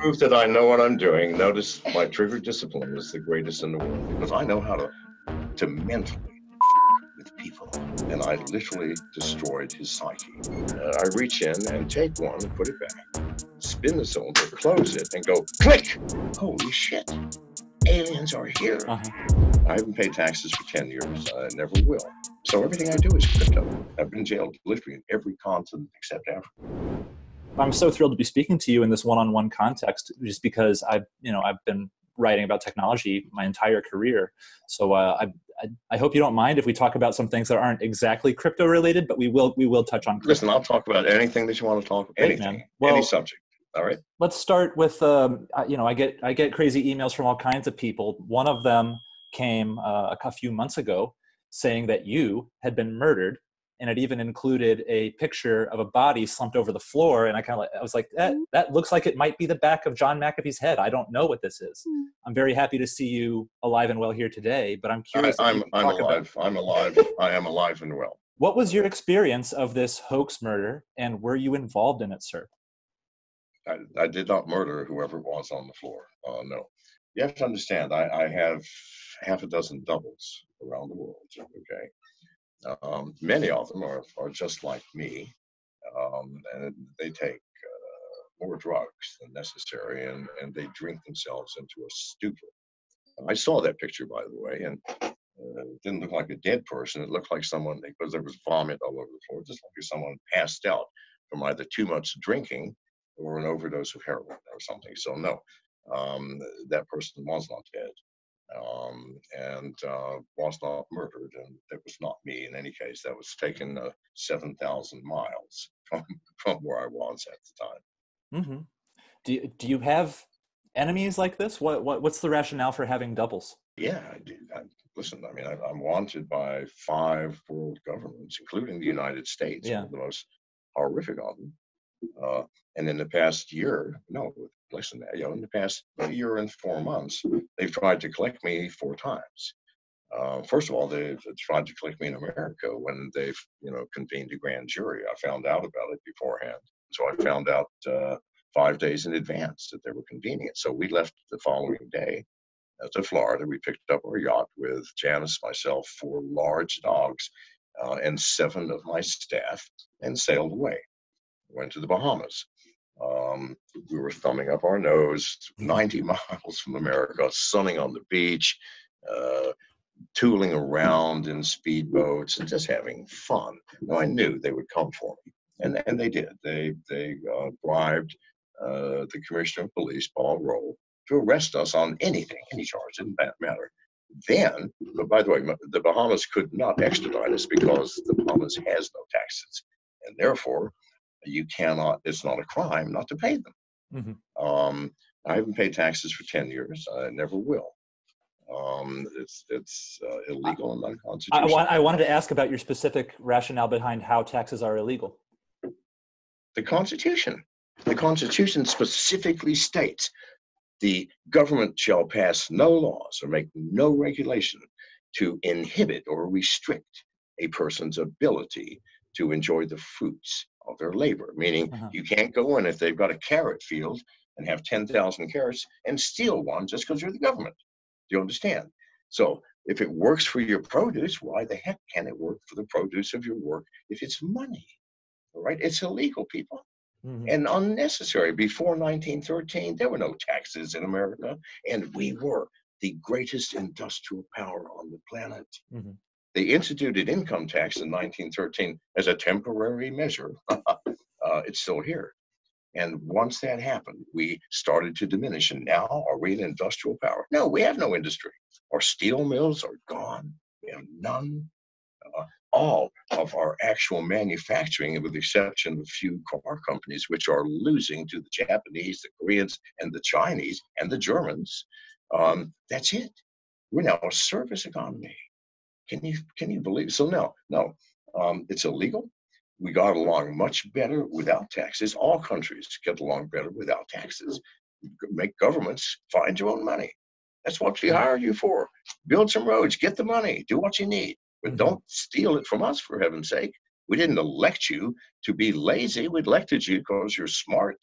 prove that I know what I'm doing, notice my trigger discipline is the greatest in the world because I know how to, to mentally with people. And I literally destroyed his psyche. Uh, I reach in and take one and put it back, spin the cylinder, close it, and go click. Holy shit. Aliens are here. Uh-huh. I haven't paid taxes for 10 years. I never will. So everything I do is crypto. I've been jailed literally in every continent except Africa. I'm so thrilled to be speaking to you in this one-on-one context, just because I've, you know, I've been writing about technology my entire career. So uh, I, I, I, hope you don't mind if we talk about some things that aren't exactly crypto related, but we will we will touch on. Crypto. Listen, I'll talk about anything that you want to talk. about. Anything, well, any subject. All right. Let's start with um, you know I get I get crazy emails from all kinds of people. One of them came uh, a few months ago saying that you had been murdered and it even included a picture of a body slumped over the floor and i kind of like i was like that mm-hmm. that looks like it might be the back of john mcafee's head. I don't know what this is. Mm. i'm very happy to see you alive and well here today but i'm curious I, am I'm, I'm alive. I'm alive. I am alive and well. What was your experience of this hoax murder and were you involved in it sir? I, I did not murder whoever was on the floor. Uh, no. You have to understand I, I have half a dozen doubles around the world okay um, many of them are, are just like me, um, and they take uh, more drugs than necessary, and, and they drink themselves into a stupor. I saw that picture, by the way, and uh, it didn't look like a dead person. It looked like someone, because there was vomit all over the floor, just like someone passed out from either too much drinking or an overdose of heroin or something. So, no, um, that person was not dead um, and uh, was not murdered. And it was not me in any case. That was taken uh, 7,000 miles from, from where I was at the time. Mm-hmm. Do, you, do you have enemies like this? What, what What's the rationale for having doubles? Yeah, I do. I, listen, I mean, I, am wanted by five world governments, including the United States, yeah. the most horrific of them. Uh, and in the past year, no, listen, you know, in the past year and four months, they've tried to collect me four times. Uh, first of all, they've tried to collect me in America when they've, you know, convened a grand jury. I found out about it beforehand. So I found out uh, five days in advance that they were convening. So we left the following day uh, to Florida. We picked up our yacht with Janice, myself, four large dogs, uh, and seven of my staff, and sailed away. Went to the Bahamas. Um, we were thumbing up our nose 90 miles from America, sunning on the beach, uh, tooling around in speedboats and just having fun. Now, I knew they would come for me, and, and they did. They, they uh, bribed uh, the commissioner of police, Paul Rolle, to arrest us on anything, any charge, didn't matter. Then, but by the way, the Bahamas could not extradite us because the Bahamas has no taxes, and therefore you cannot, it's not a crime not to pay them. Mm-hmm. Um, I haven't paid taxes for 10 years. I never will. Um, it's it's uh, illegal and unconstitutional. I, I, wanted to ask about your specific rationale behind how taxes are illegal. The Constitution. The Constitution specifically states the government shall pass no laws or make no regulation to inhibit or restrict a person's ability to enjoy the fruits of their labor, meaning uh-huh. you can't go in if they've got a carrot field and have 10,000 carrots and steal one just because you're the government. Do you understand? So if it works for your produce, why the heck can it work for the produce of your work if it's money? All right? It's illegal, people. Mm-hmm. And unnecessary. Before 1913, there were no taxes in America, and we were the greatest industrial power on the planet. Mm-hmm. They instituted income tax in 1913 as a temporary measure. uh, it's still here. And once that happened, we started to diminish. And now, are we an industrial power? No, we have no industry. Our steel mills are gone. We have none. Uh, all of our actual manufacturing, with the exception of a few car companies, which are losing to the Japanese, the Koreans, and the Chinese, and the Germans, um, that's it. We're now a service economy. Can you can you believe? So no, no, um, it's illegal. We got along much better without taxes. All countries get along better without taxes. Make governments find your own money. That's what we hire you for. Build some roads, get the money, do what you need, but mm-hmm. don't steal it from us for heaven's sake. We didn't elect you to be lazy. We elected you because you're smart.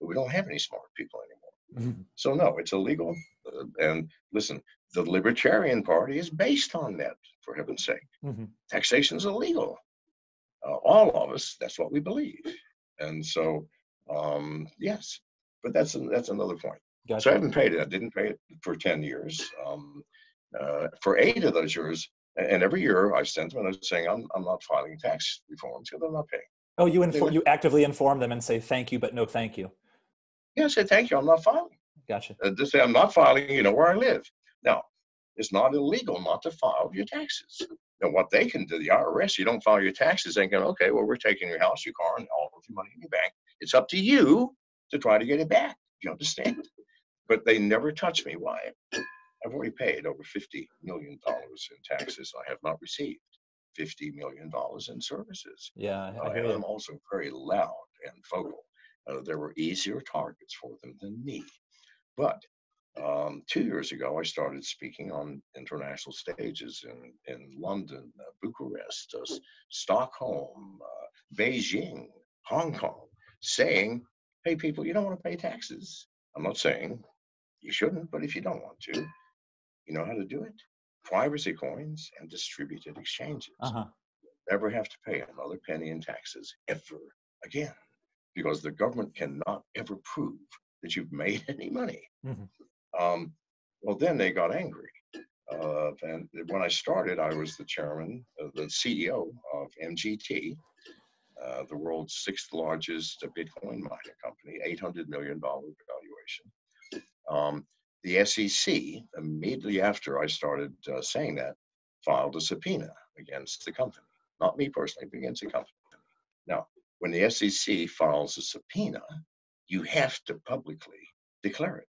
But we don't have any smart people anymore. Mm-hmm. So no, it's illegal. Uh, and listen, the Libertarian Party is based on that. For heaven's sake, mm-hmm. taxation is illegal. Uh, all of us, that's what we believe. And so, um, yes, but that's that's another point. Gotcha. So I haven't paid it. I didn't pay it for ten years. Um, uh, for eight of those years, and every year I sent them a note saying I'm I'm not filing tax reforms because I'm not paying. Oh, you inform you actively inform them and say thank you, but no thank you. Yeah, I say thank you. I'm not filing. Gotcha. Uh, just say I'm not filing. You know where I live. Now, it's not illegal not to file your taxes. Now, what they can do, the IRS, you don't file your taxes, they can, okay, well, we're taking your house, your car, and all of your money in your bank. It's up to you to try to get it back. Do you understand? But they never touch me. Why? I've already paid over $50 million in taxes I have not received. $50 million in services. Yeah. I, and I'm also very loud and vocal. Uh, there were easier targets for them than me. But um, two years ago, I started speaking on international stages in, in London, uh, Bucharest, uh, Stockholm, uh, Beijing, Hong Kong, saying, hey, people, you don't want to pay taxes. I'm not saying you shouldn't, but if you don't want to, you know how to do it? Privacy coins and distributed exchanges. Uh-huh. Never have to pay another penny in taxes ever again because the government cannot ever prove that you've made any money. Mm-hmm. Um, well, then they got angry. Uh, and when I started, I was the chairman, uh, the CEO of MGT, uh, the world's sixth largest Bitcoin mining company, $800 million valuation. Um, the SEC, immediately after I started uh, saying that, filed a subpoena against the company. Not me personally, but against the company. Now, when the SEC files a subpoena, you have to publicly declare it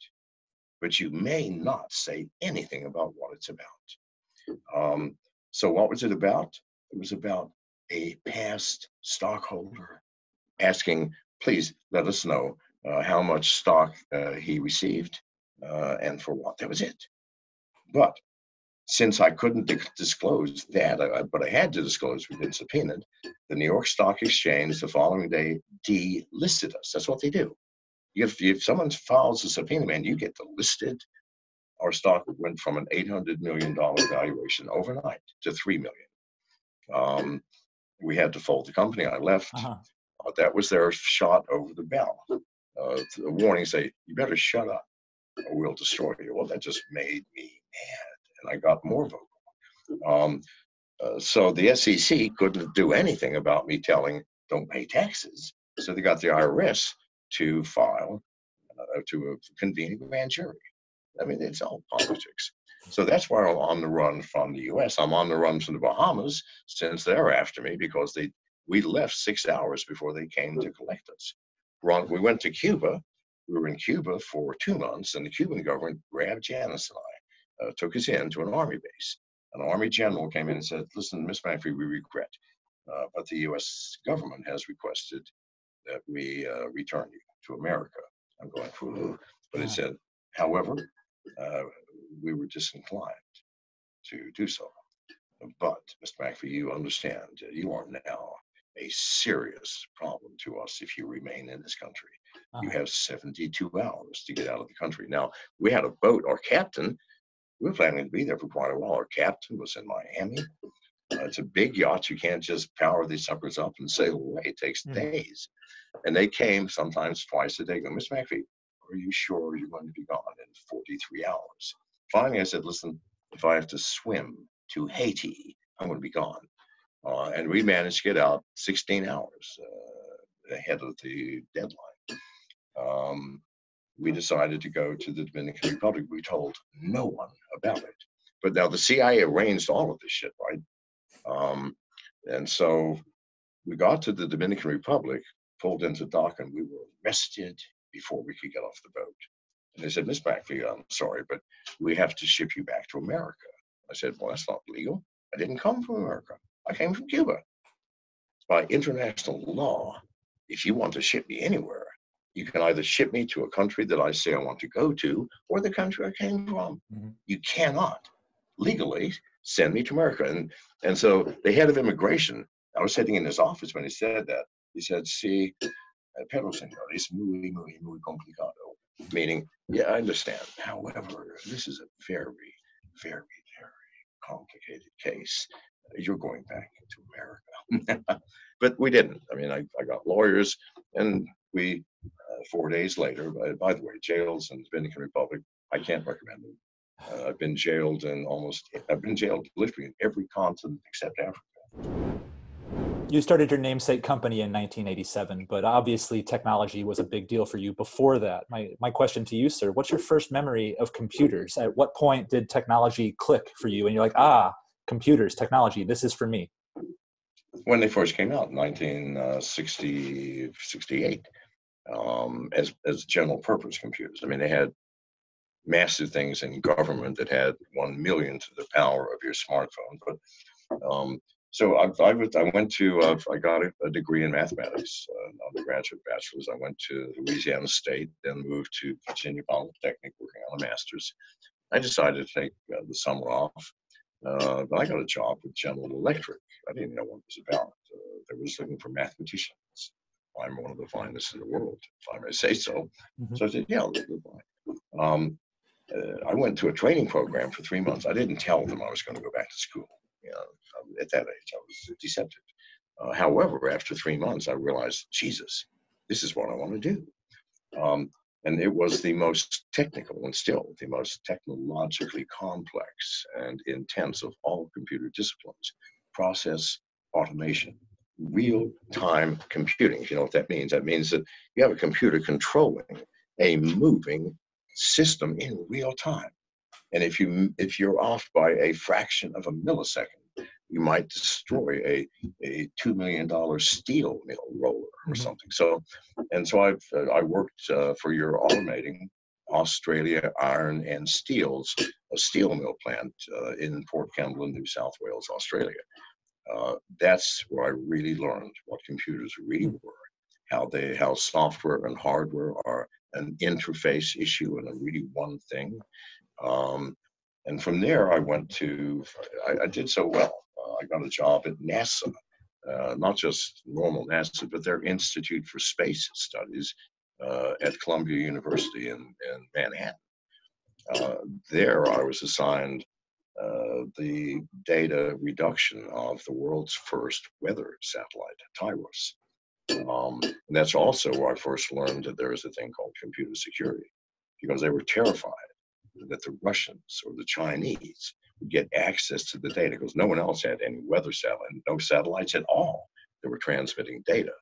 but you may not say anything about what it's about. Um, so, what was it about? It was about a past stockholder asking, please let us know uh, how much stock uh, he received uh, and for what. That was it. But since I couldn't disclose that, I, but I had to disclose we've been subpoenaed, the New York Stock Exchange the following day delisted us. That's what they do. If, if someone files a subpoena, man, you get delisted. Our stock went from an $800 million valuation overnight to 3 million. Um, we had to fold the company. I left. Uh-huh. Uh, that was their shot over the bell. Uh, the warning say, you better shut up or we'll destroy you. Well, that just made me mad. And I got more vocal. Um, uh, so the SEC couldn't do anything about me telling, don't pay taxes. So they got the IRS to file, uh, to convene a grand jury. I mean, it's all politics. So that's why I'm on the run from the U.S. I'm on the run from the Bahamas since they're after me because they we left six hours before they came to collect us. We went to Cuba. We were in Cuba for two months, and the Cuban government grabbed Janice and I, uh, took us in to an army base. An army general came in and said, "Listen, Miss McAfee, we regret, uh, but the U.S. government has requested that we uh, return you to America. I'm going, Whoo. but it said, however, uh, we were disinclined to do so. But, Mr. McAfee, you understand you are now a serious problem to us if you remain in this country. Uh-huh. You have 72 hours to get out of the country. Now, we had a boat, our captain, we were planning to be there for quite a while. Our captain was in Miami. Uh, it's a big yacht. You can't just power these suckers up and sail away. It takes mm. days. And they came sometimes twice a day. Go, Miss McAfee, are you sure you're going to be gone in 43 hours? Finally, I said, listen, if I have to swim to Haiti, I'm going to be gone. Uh, and we managed to get out 16 hours uh, ahead of the deadline. Um, we decided to go to the Dominican Republic. We told no one about it. But now the CIA arranged all of this shit, right? Um, and so we got to the Dominican Republic, pulled into dock, and we were arrested before we could get off the boat. And they said, Miss McAfee, I'm sorry, but we have to ship you back to America. I said, Well, that's not legal. I didn't come from America. I came from Cuba. By international law, if you want to ship me anywhere, you can either ship me to a country that I say I want to go to or the country I came from. Mm-hmm. You cannot legally send me to America. And and so the head of immigration, I was sitting in his office when he said that. He said, "See, pero señor, es muy, muy, muy complicado. Meaning, yeah, I understand. However, this is a very, very, very complicated case. You're going back to America. but we didn't. I mean, I, I got lawyers, and we, uh, four days later, by, by, the way, jails in the Dominican Republic, I can't recommend them. Uh, I've been jailed in almost, I've been jailed literally in every continent except Africa you started your namesake company in 1987, but obviously technology was a big deal for you before that. My, my question to you, sir, what's your first memory of computers? At what point did technology click for you and you're like, ah, computers, technology, this is for me? When they first came out in 1960, 68, um, as, as general purpose computers. I mean, they had massive things in government that had 1 million to the power of your smartphone, but um, so I, I, was, I went to, uh, I got a, a, degree in mathematics, uh, undergraduate bachelor's. I went to Louisiana State, then moved to Virginia Polytechnic working on a master's. I decided to take uh, the summer off. Uh, but I got a job with General Electric. I didn't know what it was about. Uh, they was looking for mathematicians. I'm one of the finest in the world, if I may say so. Mm-hmm. So I said, yeah, goodbye. Um, uh, I went to a training program for three months. I didn't tell them I was going to go back to school. You know, at that age, I was deceptive. Uh, however, after three months, I realized, Jesus, this is what I want to do. Um, and it was the most technical and still the most technologically complex and intense of all computer disciplines process automation real time computing if you know what that means that means that you have a computer controlling a moving system in real time and if you if you're off by a fraction of a millisecond you might destroy a, a $2 million steel mill roller or mm-hmm. something. So, and so I've, uh, I worked uh, for your automating Australia Iron and Steels, a steel mill plant uh, in Port Kembla, New South Wales, Australia. Uh, that's where I really learned what computers really mm. were, how they, how software and hardware are an interface issue and a really one thing. Um, and from there, I went to, I, I did so well I got a job at NASA, uh, not just normal NASA, but their Institute for Space Studies uh, at Columbia University in, in Manhattan. Uh, there, I was assigned uh, the data reduction of the world's first weather satellite, TIROS. Um, and that's also where I first learned that there is a thing called computer security, because they were terrified that the Russians or the Chinese would get access to the data because no one else had any weather satellite, no satellites at all that were transmitting data.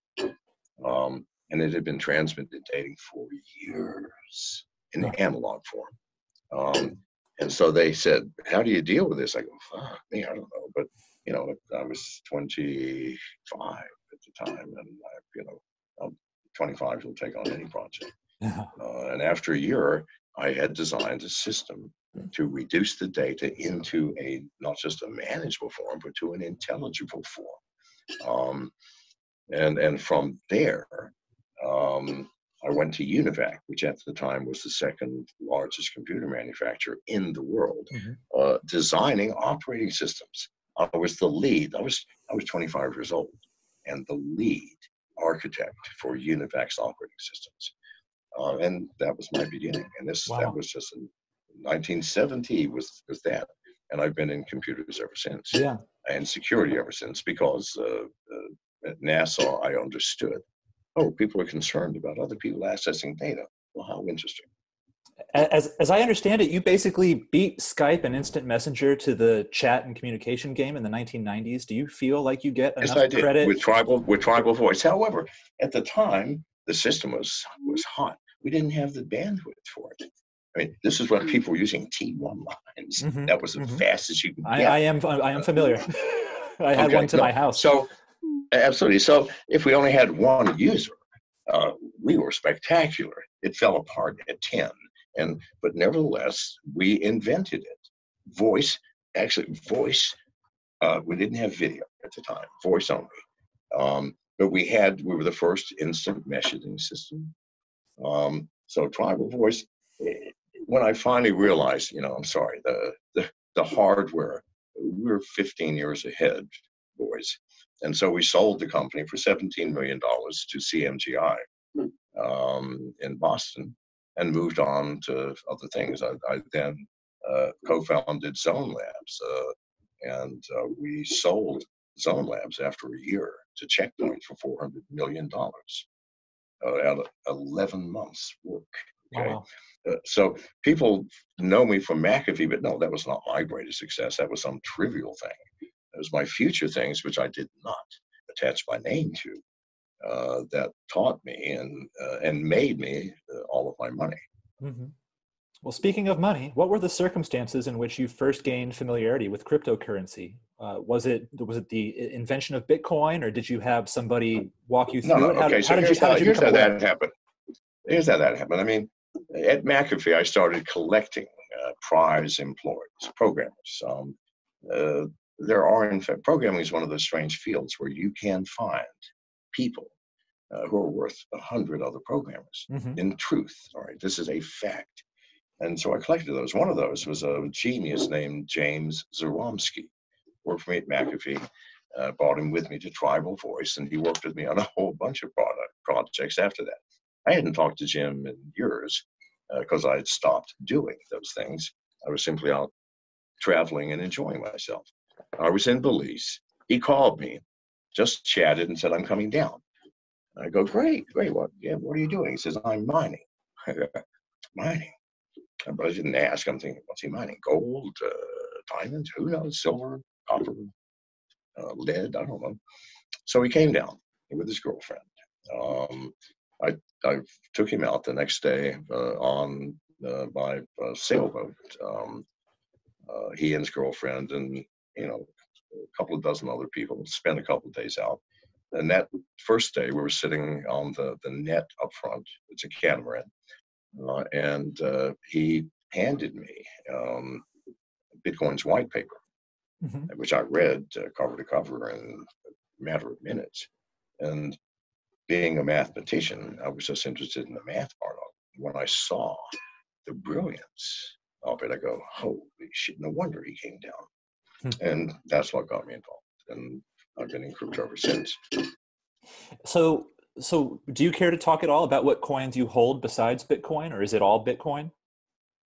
Um, and it had been transmitted dating for years in analog form. Um, and so they said, "How do you deal with this?" I go, "Fuck me, I don't know." But you know, I was 25 at time, and I, you know, I'm 25 will take on any project. Uh, and after a year, I had designed a system to reduce the data into a not just a manageable form, but to an intelligible form. Um, and and from there, um, I went to UNIVAC, which at the time was the second largest computer manufacturer in the world, mm-hmm. uh, designing operating systems. I was the lead. I was I was 25 years old, and the lead architect for UNIVAC's operating systems. Uh, and that was my beginning. And this wow. that was just in 1970 was was that, and I've been in computers ever since. Yeah, and security ever since because uh, uh, at NASA I understood. Oh, people are concerned about other people accessing data. Well, how interesting. As, as I understand it, you basically beat Skype and Instant Messenger to the chat and communication game in the 1990s. Do you feel like you get enough yes, I did. credit with tribal with tribal voice? However, at the time, the system was was hot. We didn't have the bandwidth for it. I mean, this is when people were using T1 lines. Mm-hmm, that was as mm-hmm. fast as you can I, I, am I am familiar. I had okay, one to no, my house. So absolutely. So if we only had one user, uh, we were spectacular. It fell apart at 10. And but nevertheless, we invented it. Voice, actually voice, uh, we didn't have video at the time, voice only. Um, but we had, we were the first instant messaging system. Um, so tribal voice, eh, when I finally realized, you know, I'm sorry, the, the, the hardware, we were 15 years ahead, boys. And so we sold the company for $17 million to CMGI um, in Boston. And moved on to other things. I, I then uh, co-founded Zone Labs, uh, and uh, we sold Zone Labs after a year to Checkpoint for four hundred million dollars uh, out of eleven months' work. Okay? Wow. Uh, so people know me from McAfee, but no, that was not my greatest success. That was some trivial thing. It was my future things, which I did not attach my name to, uh, that taught me and uh, and made me uh, all of my money. hmm Well, speaking of money, what were the circumstances in which you first gained familiarity with cryptocurrency? Uh, was it was it the invention of Bitcoin, or did you have somebody walk you through No, it? no, How, okay. did- So how did you, here's how how, did you here's how that happened. Here's how that happened. I mean, at McAfee, I started collecting uh, prize employees, programmers. Um, uh, there are, in fact, programming is one of those strange fields where you can find people uh, who are worth a hundred other programmers. Mhm. In truth, all right, this is a fact. And so I collected those. One of those was a genius named James Zaromsky, worked for me at McAfee. Uh, brought him with me to Tribal Voice, and he worked with me on a whole bunch of product projects after that. I hadn't talked to Jim in years because I had stopped doing those things. I was simply out traveling and enjoying myself. I was in Belize. He called me, just chatted, and said, "I'm coming down." I go, "Great, great. What? Yeah, what are you doing?" He says, "I'm mining." Mining. But I didn't ask. I'm thinking, what's he mining? Gold, uh, diamonds? Who knows? Silver, copper, uh, lead? I don't know. So he came down with his girlfriend. Um, I I took him out the next day uh, on my uh, sailboat. Um, uh, he and his girlfriend and you know a couple of dozen other people spent a couple of days out. And that first day, we were sitting on the the net up front. It's a catamaran, uh, and uh, he handed me um, Bitcoin's white paper Mhm. which I read uh, cover to cover in a matter of minutes. And being a mathematician, I was just interested in the math part of it. When I saw the brilliance of it, I go, holy shit, no wonder he came down. Hmm. And that's what got me involved. And I've been in crypto ever since. So, so do you care to talk at all about what coins you hold besides Bitcoin, or is it all Bitcoin?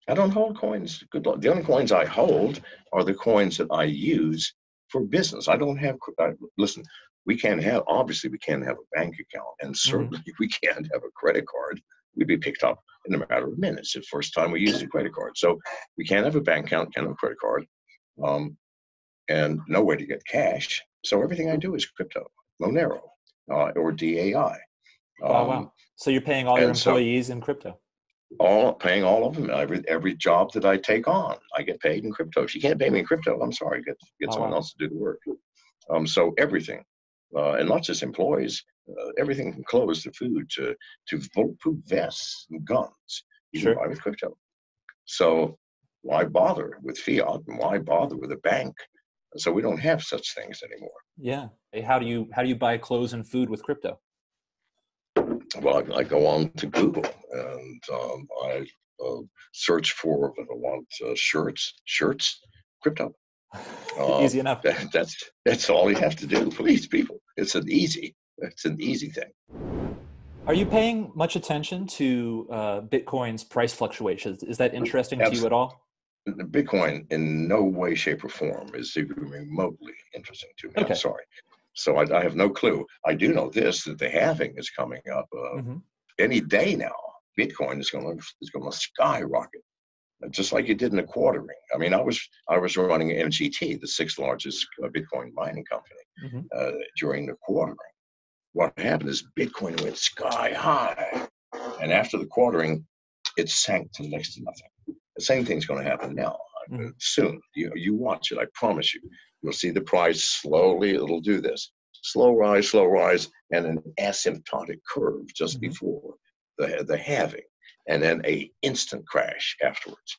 I don't hold coins. Good luck. The only coins I hold are the coins that I use for business. I don't have. I, listen, we can't have. Obviously, we can't have a bank account, and certainly we can't have a credit card. We'd be picked up in a matter of minutes the first time we use a credit card. So we can't have a bank account, can't have a credit card, um, and no way to get cash. So everything I do is crypto, Monero, uh, or DAI. Um, wow. So you're paying all your and so- employees in crypto. all paying all of them every every job that I take on. I get paid in crypto. If you can't pay me in crypto, I'm sorry. Get get Oh, someone wow. else to do the work. Um, so everything, uh, and not just employees, uh, everything from clothes to food to to bulletproof vests and guns. You Sure. can buy with crypto. So why bother with fiat and why bother with a bank? So we don't have such things anymore. Yeah. How do you how do you buy clothes and food with crypto? Well, I, I go on to Google and um, I uh, search for if I want uh, shirts, shirts, crypto. Easy enough. That, that's that's all you have to do. Please, people, it's an easy, it's an easy thing. Are you paying much attention to uh, Bitcoin's price fluctuations? Is that interesting to you at all? The Bitcoin, in no way, shape, or form, is even remotely interesting to me. Okay. I'm sorry. So I, I have no clue. I do know this: that the halving is coming up uh, Mhm. any day now. Bitcoin is going to is going to skyrocket, uh, just like it did in the quartering. I mean, I was I was running MGT, the sixth largest uh, Bitcoin mining company, Mhm. uh, during the quartering. What happened is Bitcoin went sky high, and after the quartering, it sank to next to nothing. The same thing's going to happen now uh, Mhm. soon. You you watch it. I promise you. You'll see the price slowly. It'll do this slow rise, slow rise, and an asymptotic curve just Mhm. before the the halving, and then a instant crash afterwards.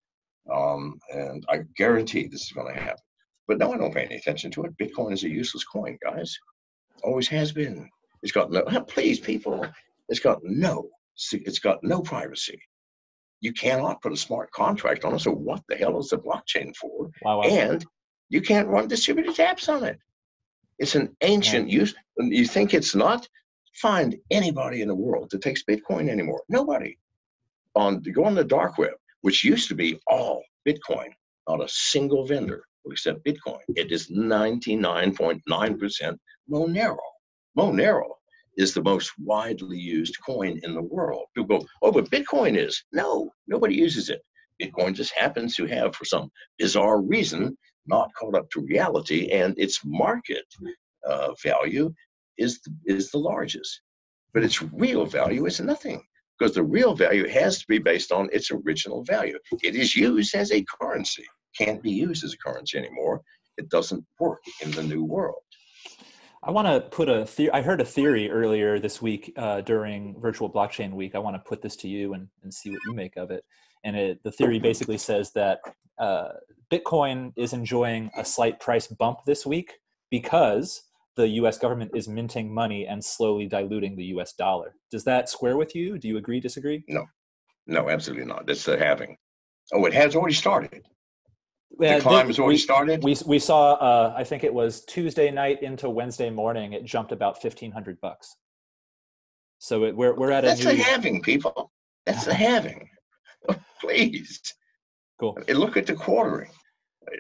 Um, and I guarantee this is going to happen. But no, I don't pay any attention to it. Bitcoin is a useless coin, guys. Always has been. It's got no. Please, people. It's got no. It's got no privacy. You cannot put a smart contract on it. So what the hell is the blockchain for? Wow, wow. and you can't run distributed apps on it. It's an ancient use. and You think it's not? Find anybody in the world that takes Bitcoin anymore. Nobody. on go on the dark web, which used to be all Bitcoin, not a single vendor will accept Bitcoin. It is 99.9% Monero. Monero is the most widely used coin in the world. People go, oh, but Bitcoin is. No, nobody uses it. Bitcoin just happens to have, for some bizarre reason, not caught up to reality, and its market uh, value is the, is the largest. But its real value is nothing because the real value has to be based on its original value. It is used as a currency, can't be used as a currency anymore. It doesn't work in the new world. I want to put a theory. I heard a theory earlier this week uh, during Virtual Blockchain Week. I want to put this to you and, and see what you make of it. And it, the theory basically says that uh, Bitcoin is enjoying a slight price bump this week because the US government is minting money and slowly diluting the US dollar. Does that square with you? Do you agree, disagree? No, no, absolutely not. That's the halving. Oh, it has already started. The climb has already we, started. We, we saw, uh, I think it was Tuesday night into Wednesday morning, it jumped about 1500 bucks. So it, we're, we're at That's a new... the halving, people. That's the halving. Oh, please. Cool. Look at the quartering.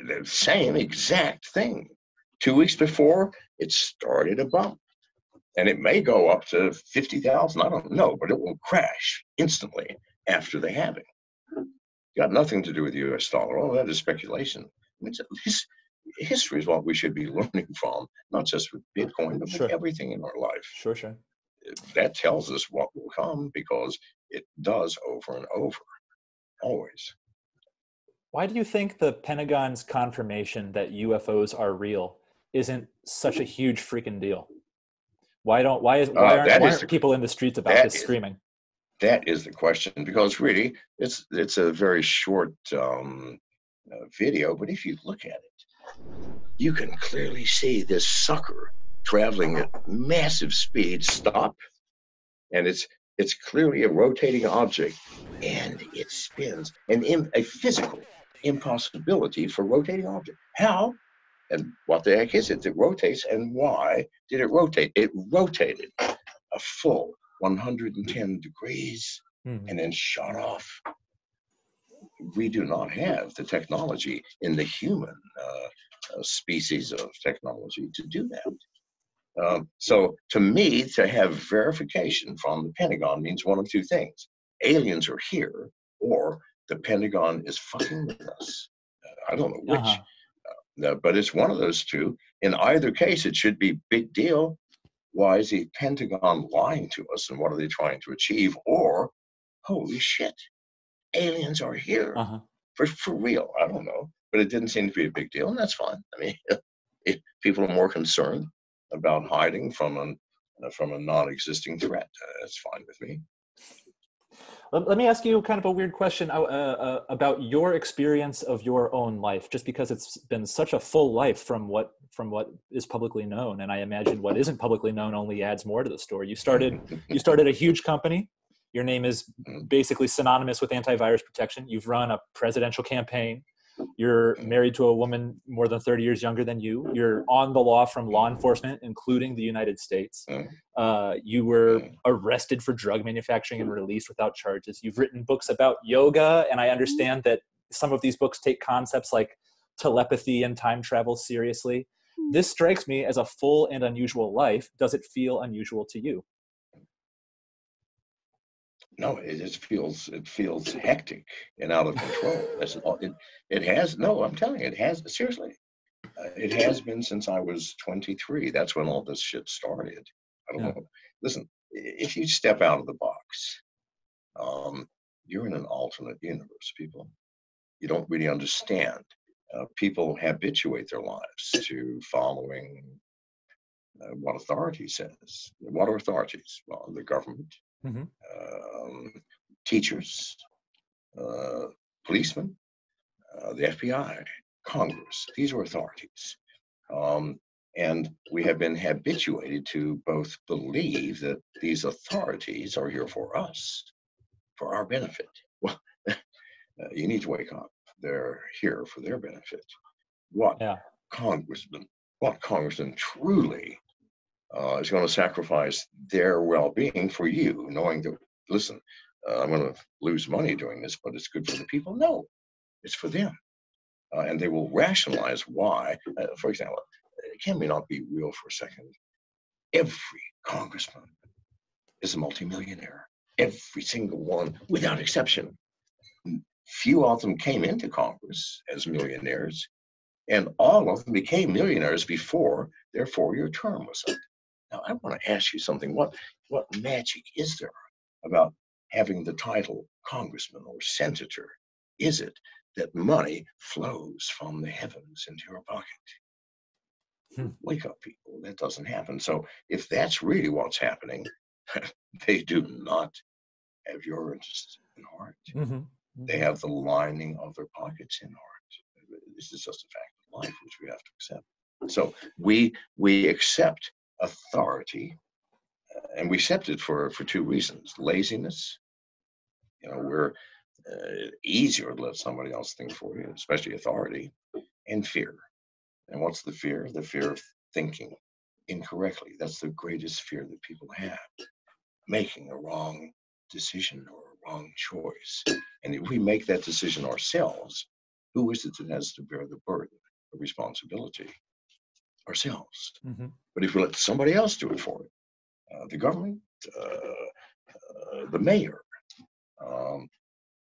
The same exact thing. Two weeks before, it started a bump. And it may go up to 50,000. I don't know, but it will crash instantly after the halving. Got nothing to do with the US dollar. All that is speculation. I mean, least history is what we should be learning from, not just with Bitcoin, but Sure. with everything in our life. Sure, sure. That tells us what will come because it does over and over, always. Why do you think the Pentagon's confirmation that UFOs are real isn't such a huge freaking deal? Why don't why is why Uh, aren't, that why aren't the- people in the streets about this is- screaming? That is the question because really it's it's a very short um, uh, video, but if you look at it, you can clearly see this sucker traveling at massive speed stop, and it's it's clearly a rotating object, and it spins, and in a physical impossibility for rotating object. How? And what the heck is it that rotates, and why did it rotate? It rotated a full 110 degrees Mhm. and then shot off. We do not have the technology in the human uh, uh, species of technology to do that. Um, so, to me, to have verification from the Pentagon means one of two things aliens are here, or the Pentagon is fucking with us. Uh, I don't know which, Uh-huh. uh, but it's one of those two. In either case, it should be big deal. Why is the Pentagon lying to us, and what are they trying to achieve? Or, holy shit, aliens are here Uh-huh. for for real. I don't know, but it didn't seem to be a big deal, and that's fine. I mean, if people are more concerned about hiding from an uh, from a non-existing threat, uh, that's fine with me. Let, let me ask you kind of a weird question uh, uh, about your experience of your own life, just because it's been such a full life from what from what is publicly known, and I imagine what isn't publicly known only adds more to the story. You started you started a huge company. Your name is basically synonymous with antivirus protection. You've run a presidential campaign. You're married to a woman more than 30 years younger than you. You're on the law from law enforcement, including the United States. Mm. Uh, you were Mm. arrested for drug manufacturing and released without charges. You've written books about yoga, and I understand that some of these books take concepts like telepathy and time travel seriously. This strikes me as a full and unusual life. Does it feel unusual to you? No, it just feels it feels hectic and out of control. That's all. It it has no. I'm telling you, it has seriously. Uh, it has been since I was 23. That's when all this shit started. I don't Yeah. know. Listen, if you step out of the box, um, you're in an alternate universe, people. You don't really understand. Uh, people habituate their lives to following uh, what authority says. What are authorities? Well, the government, Mhm. um, teachers, uh, policemen, uh, the FBI, Congress. These are authorities. Um, and we have been habituated to both believe that these authorities are here for us, for our benefit. Well, uh, you need to wake up. They're here for their benefit. What Yeah. congressman, what congressman truly uh, is going to sacrifice their well-being for you, knowing that listen, uh, I'm going to lose money doing this, but it's good for the people. No, it's for them. Uh, and they will rationalize why. Uh, for example, can we not be real for a second? Every congressman is a multimillionaire. Every single one, without exception. Few of them came into Congress as millionaires, and all of them became millionaires before their four-year term was up. Now, I want to ask you something. What what magic is there about having the title congressman or senator? Is it that money flows from the heavens into your pocket? Hmm. Wake up, people. That doesn't happen. So if that's really what's happening, they do not have your interest in heart. Mm-hmm. Mm-hmm. They have the lining of their pockets in heart. This is just a fact of life which we have to accept. So we we accept authority, uh, and we accept it for for two reasons: laziness. You know, we're uh, easier to let somebody else think for you, especially authority, and fear. And what's the fear? The fear of thinking incorrectly. That's the greatest fear that people have making a wrong decision or wrong choice. And if we make that decision ourselves, who is it that has to bear the burden, the responsibility? Ourselves. Mm-hmm. But if we let somebody else do it for it, uh, the government, uh, uh, the mayor, um,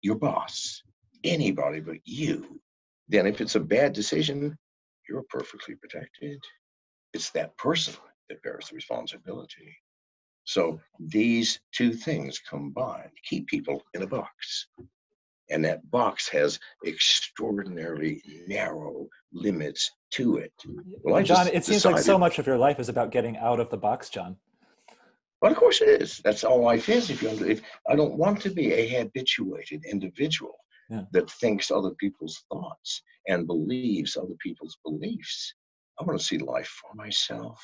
your boss, anybody but you, then if it's a bad decision, you're perfectly protected. It's that person that bears the responsibility. So these two things combined keep people in a box. And that box has extraordinarily narrow limits to it. Well, John, it seems decided, like so much of your life is about getting out of the box, John. Well, of course it is. That's all life is. If you, if I don't want to be a habituated individual yeah. that thinks other people's thoughts and believes other people's beliefs. I want to see life for myself.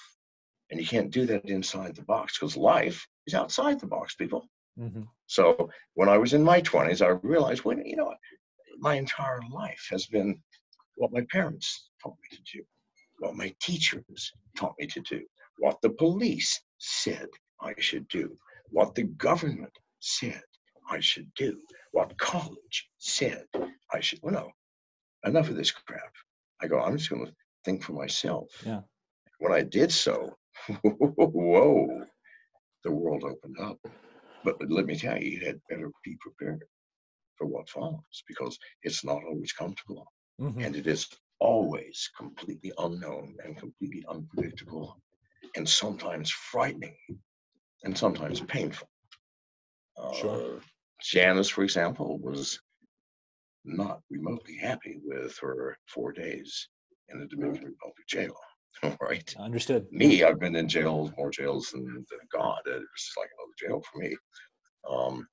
And you can't do that inside the box because life is outside the box, people. Mm-hmm. So when I was in my 20s, I realized, when you know, my entire life has been what my parents taught me to do, what my teachers taught me to do, what the police said I should do, what the government said I should do, what college said I should. Well, no, enough of this crap. I go, I'm just going to think for myself. Yeah. When I did so, whoa, the world opened up. But let me tell you, you had better be prepared for what follows because it's not always comfortable. Mm-hmm. And it is always completely unknown and completely unpredictable and sometimes frightening and sometimes painful. Sure. Uh, Janice, for example, was not remotely happy with her four days in the Dominican Republic jail. right? Understood. Me, I've been in jails, more jails than, than God. It's like another jail for me. Um,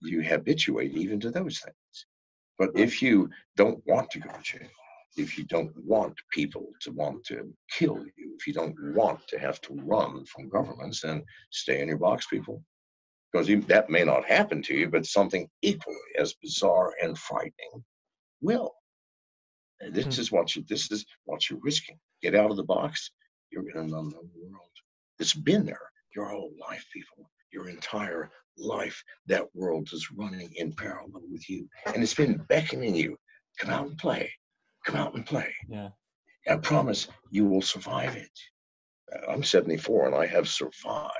you habituate even to those things. But if you don't want to go to jail, if you don't want people to want to kill you, if you don't want to have to run from governments, then stay in your box, people because that may not happen to you, but something equally as bizarre and frightening will. This mm-hmm. is what you this is what you're risking. Get out of the box, you're in another world. It's been there your whole life, people. Your entire life, that world is running in parallel with you. And it's been beckoning you. Come out and play. Come out and play. Yeah. I promise you will survive it. Uh, I'm 74 and I have survived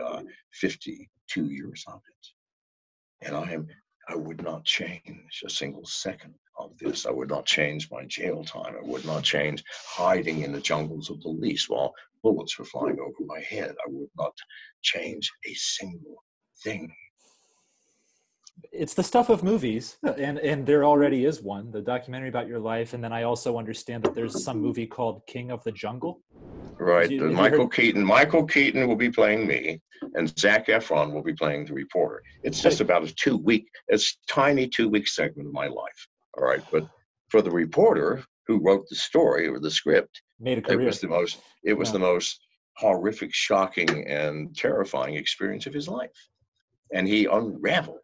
uh, 52 years of it. And I am I would not change a single second of this. I would not change my jail time. I would not change hiding in the jungles of Belize while bullets were flying over my head. I would not change a single thing. It's the stuff of movies, and and there already is one, the documentary about your life, and then I also understand that there's some movie called King of the Jungle. Right. You, Michael heard... Keaton. Michael Keaton will be playing me, and Zac Efron will be playing the reporter. It's just about a two week, it's tiny two week segment of my life. All right. But for the reporter who wrote the story or the script, made a career. It was the most. It was yeah. the most horrific, shocking, and terrifying experience of his life, and he unraveled.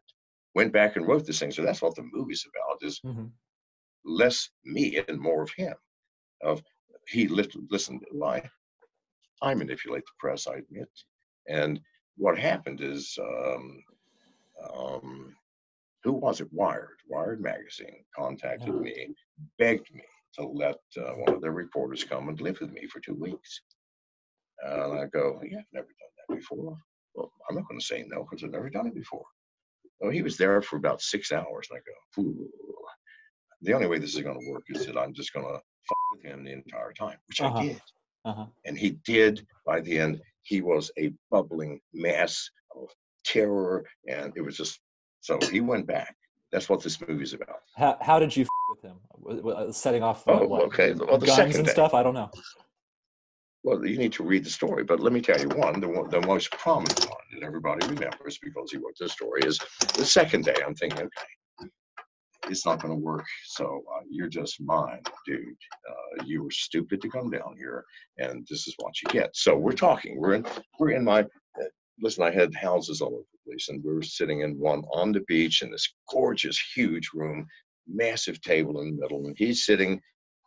Went back and wrote this thing. So that's what the movie's about: is mm-hmm. less me and more of him. Of he listened. Listen, why I manipulate the press, I admit. And what happened is um, um, who was it? Wired, Wired magazine contacted Yeah. me, begged me to let uh, one of their reporters come and live with me for two weeks. And I go, yeah, I've never done that before. Well, I'm not going to say no because I've never done it before. Well, he was there for about six hours, and I go, Ooh. the only way this is going to work is that I'm just going to fuck with him the entire time, which Uh-huh. I did. Uh-huh. And he did. By the end, he was a bubbling mass of terror, and it was just so he went back. That's what this movie's about. How, how did you f- with him? W- Setting off uh, Oh, what? okay. Well, the guns and day. stuff? I don't know. Well, you need to read the story, but let me tell you one, the, one, the most prominent one that everybody remembers because he wrote the story is the second day. I'm thinking, okay, it's not going to work. So uh, you're just mine, dude. Uh, you were stupid to come down here, and this is what you get. So we're talking. We're in. We're in my. Listen, I had houses all over the place, and we were sitting in one on the beach in this gorgeous, huge room, massive table in the middle, and he's sitting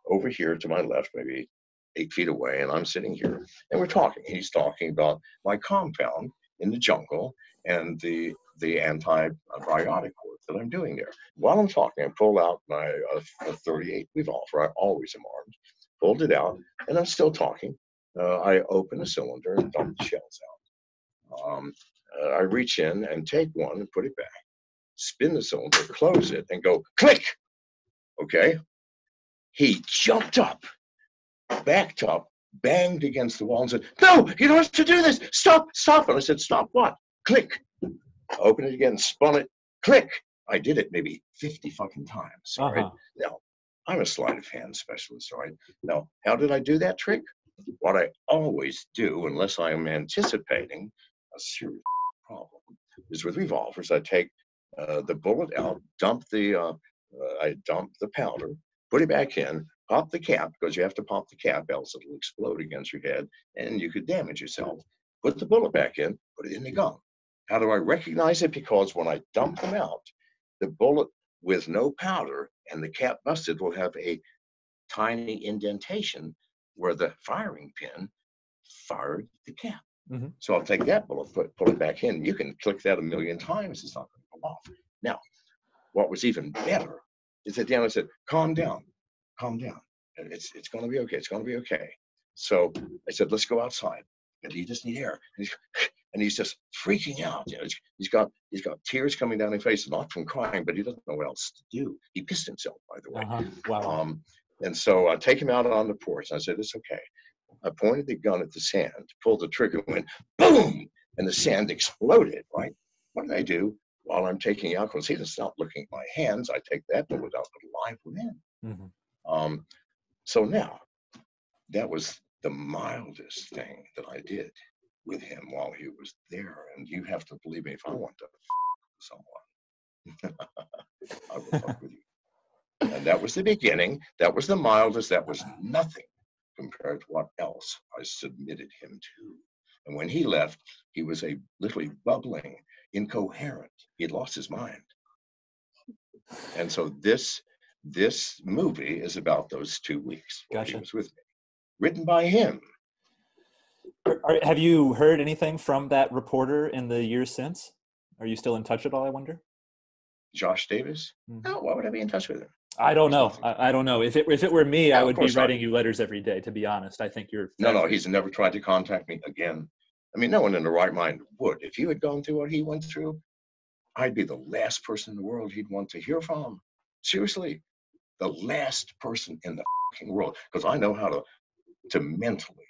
over here to my left, maybe eight feet away, and I'm sitting here, and we're talking. He's talking about my compound in the jungle and the the antibiotic work that I'm doing there. While I'm talking, I pull out my uh, 38 revolver. I always am armed. Pulled it out, and I'm still talking. Uh, I open the cylinder and dump the shells out. Um, uh, I reach in and take one and put it back. Spin the cylinder, close it, and go click. Okay. He jumped up backed up, banged against the wall, and said, No, you don't have to do this. Stop, stop. And I said, Stop what? Click. Open it again, spun it, click. I did it maybe 50 fucking times. all right? Uh-huh. Now, I'm a sleight of hand specialist, all right? Now, how did I do that trick? What I always do, unless I am anticipating a serious problem, is with revolvers, I take uh, the bullet out, dump the, uh, uh, I dump the powder, put it back in, pop the cap because you have to pop the cap, else it'll explode against your head and you could damage yourself. Put the bullet back in, put it in the gun. How do I recognize it? Because when I dump them out, the bullet with no powder and the cap busted will have a tiny indentation where the firing pin fired the cap. Mhm. So I'll take that bullet, put, pull it back in. You can click that a million times, it's not going to go off. Now, what was even better is at the said, calm down, calm down. It's, it's going to be okay. It's going to be okay. So I said, let's go outside. And he just need air. And he's, and he's just freaking out. You know, he's, he's got he's got tears coming down his face, not from crying, but he doesn't know what else to do. He pissed himself, by the way. Uh-huh. Wow. Um, and so I take him out on the porch. And I said, "It's okay." I pointed the gun at the sand, pulled the trigger, went boom, and the sand exploded. Right? What did I do while I'm taking alcohol, he does not looking at my hands. I take that bullet out a live within. Mhm. Um, so now, that was the mildest thing that I did with him while he was there. And you have to believe me, if I want to f- someone, I will fuck with you. And that was the beginning. That was the mildest. That was nothing compared to what else I submitted him to. And when he left, he was a literally bubbling, incoherent. He had lost his mind. And so this this movie is about those two weeks while he was with me. Written by him. Are- have you heard anything from that reporter in the years since? Are you still in touch at all? I wonder. Josh Davis. Mhm. No, why would I be in touch with him? I don't know. I, I don't know. If it if it were me, Yeah, I would be not. writing you letters every day. To be honest, I think you're. No, no, he's never tried to contact me again. I mean, no one in the right mind would. If you had gone through what he went through, I'd be the last person in the world he'd want to hear from. Seriously, the last person in the fucking world. Because I know how to to mentally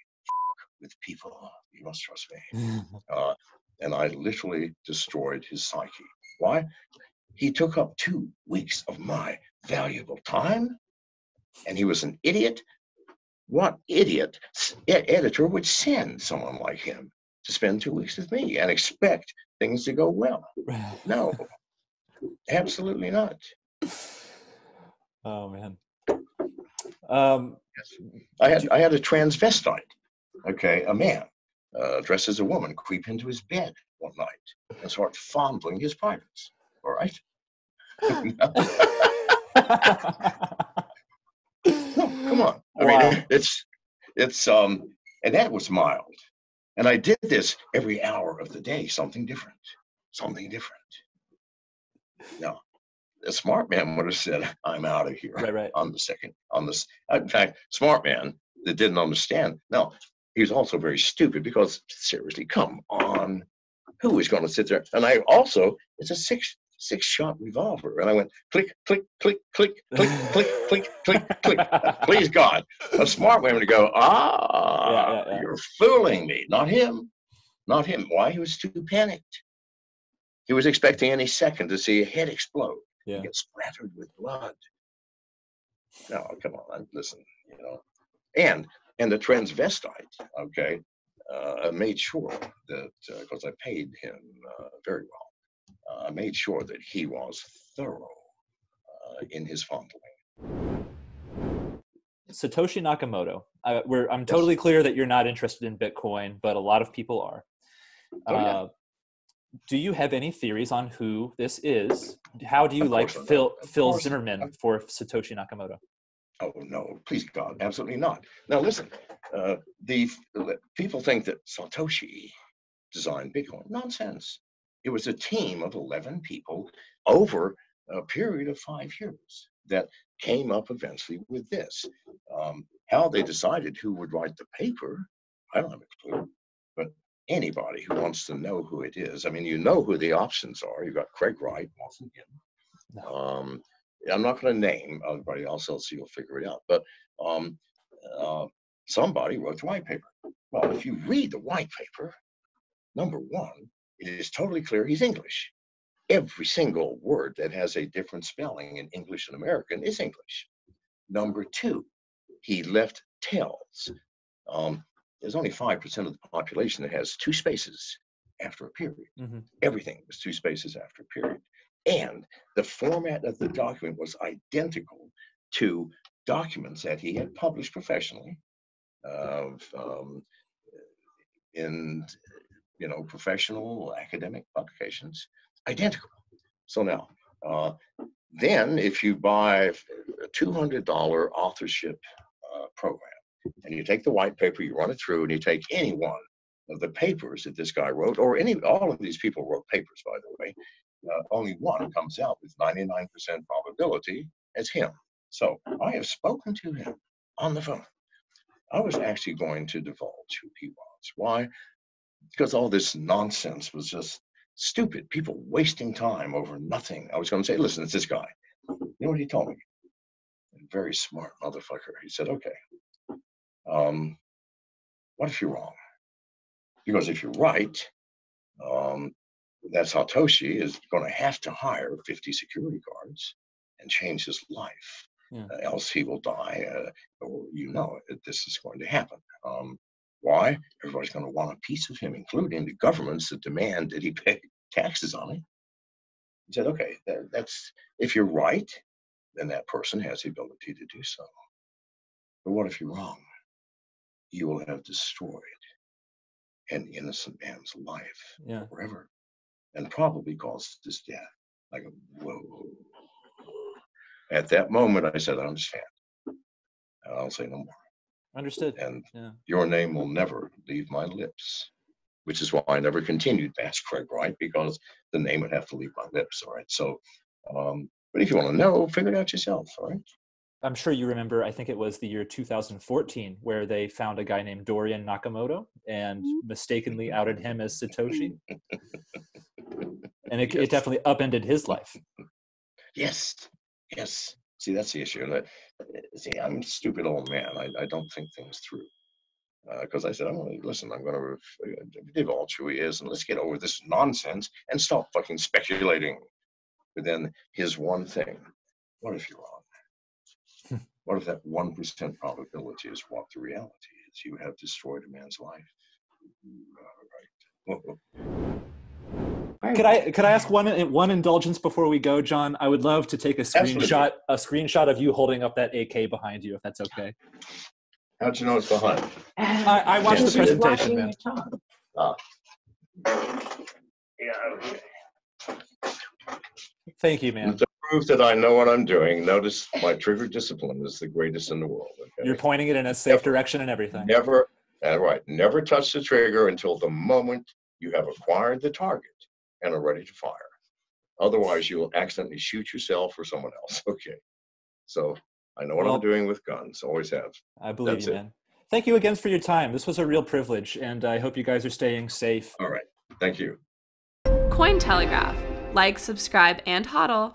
with people. You must trust me. Uh, and I literally destroyed his psyche. Why? He took up two weeks of my valuable time, and he was an idiot. What idiot editor would send someone like him to spend two weeks with me and expect things to go well? No, absolutely not. oh man. Um, I had I had a transvestite, okay, a man uh, dressed as a woman, creep into his bed one night and start fondling his privates. All right. No, come on. I Wow. mean, it's it's um, and that was mild. And I did this every hour of the day, something different, something different. No, a smart man would have said, "I'm out of here." Right, right. On the second, on this, in fact, smart man that didn't understand. No, he was also very stupid because seriously, come on, who is going to sit there? And I also, it's a six six shot revolver, and I went click, click, click, click, click, click, click, click, click. Please God, a smart man to go, ah, Yeah, yeah, yeah. you're fooling me, not him, not him. Why? He was too panicked. He was expecting any second to see a head explode Yeah. get splattered with blood. No, come on, listen, you know, and and the transvestite, okay, uh, made sure that because I paid him uh, very well, uh, I made sure that he was thorough uh, in his fondling. Satoshi Nakamoto. Uh, we're, I'm totally clear that you're not interested in Bitcoin, but a lot of people are. Oh, yeah. Uh, do you have any theories on who this is? How do you Of like I. Phil Phil course. Zimmerman for Satoshi Nakamoto? Oh no, please God, absolutely not. Now listen, uh, the the people think that Satoshi designed Bitcoin. Nonsense. It was a team of eleven people over a period of five years that came up eventually with this. Um, how they decided who would write the paper, I don't have a clue. But anybody who wants to know who it is, I mean, you know who the options are. You've got Craig Wright, wasn't him. Um, I'm not going to name everybody else, else you'll figure it out. But um, uh, somebody wrote the white paper. Well, if you read the white paper, number one, it is totally clear he's English. Every single word that has a different spelling in English and American is English. Number two, he left tells. Um, there's only 5% of the population that has two spaces after a period. Mhm. Everything was two spaces after a period. And the format of the document was identical to documents that he had published professionally of, um, in you know professional academic publications identical. So now uh, then if you buy a $200 authorship uh, program and you take the white paper you run it through and you take any one of the papers that this guy wrote or any all of these people wrote papers by the way uh, only one comes out with 99% probability as him. So i have spoken to him on the phone. I was actually going to divulge who he was. Why because all this nonsense was just stupid. People wasting time over nothing. I was going to say, listen, it's this guy. You know what he told me? A very smart motherfucker. He said, okay, um, what if you're wrong? Because if you're right, um, that Satoshi is going to have to hire 50 security guards and change his life. Yeah. Uh, else he will die, uh, or you know that this is going to happen. Um, why? Everybody's going to want a piece of him, including the governments that demand that he pay taxes on it. He said, okay, that, that's if you're right, then that person has the ability to do so. But what if you're wrong? You will have destroyed an innocent man's life Yeah. forever and probably caused his death. Like, whoa. At that moment, I said, I understand. I'll say no more. Understood. And Yeah. your name will never leave my lips, which is why I never continued ask Craig Wright because the name would have to leave my lips. All right. So, um, but if you want to know, figure it out yourself. All right. I'm sure you remember, I think it was the year 2014, where they found a guy named Dorian Nakamoto and mistakenly outed him as Satoshi. And it, it definitely upended his life. Yes. Yes. See, that's the issue. Uh, see, I'm a stupid old man. I, I don't think things through. Because I said, to listen, I'm going to divulge who he is and let's get over this nonsense and stop fucking speculating. But then one thing what if you're wrong? what if that 1% probability is what the reality is? You have destroyed a man's life. All right. Could I could I ask one one indulgence before we go, John? I would love to take a Absolutely. screenshot a screenshot of you holding up that AK behind you, if that's okay. How'd you know it's behind? I, I watched Yes. the presentation, man. Ah. Yeah, okay. Thank you, man. And to prove that I know what I'm doing, notice my trigger discipline is the greatest in the world. Okay? You're pointing it in a safe Never. direction and everything. Never, all right, never touch the trigger until the moment you have acquired the target and are ready to fire. Otherwise, you will accidentally shoot yourself or someone else. Okay. So I know what Well- I'm doing with guns. Always have. I believe That's you, it. man. Thank you again for your time. This was a real privilege, and I hope you guys are staying safe. All right. Thank you. Cointelegraph. Like, subscribe, and hodl.